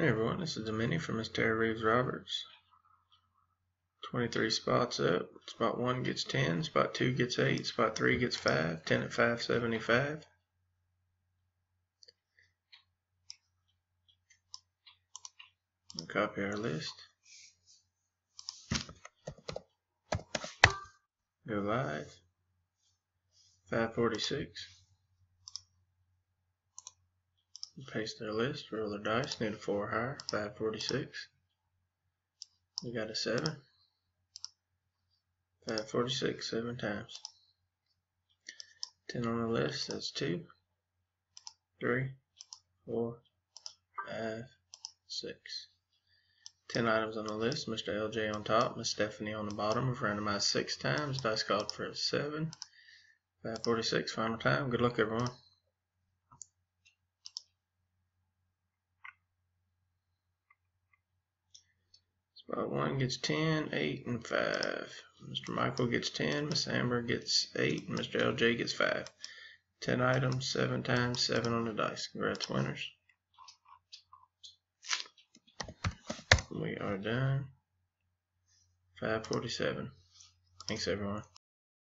Hey everyone, this is the mini from Miss Terry Reeves Roberts. 23 spots up. Spot 1 gets 10, spot 2 gets 8, spot 3 gets 5, 10 at 575. Copy our list. Go live. 546. Paste their list, roll their dice, need a 4 higher, 546. We got a 7. 546, 7 times. 10 on the list, that's 2, 3, 4, 5, 6. 10 items on the list, Mr. LJ on top, Miss Stephanie on the bottom. We've randomized 6 times, dice called for a 7. 546, final time. Good luck everyone. Spot 1 gets 10, 8, and 5. Mr. Michael gets 10, Miss Amber gets 8, and Mr. LJ gets 5. 10 items, 7 times, 7 on the dice. Congrats, winners. We are done. 547. Thanks, everyone.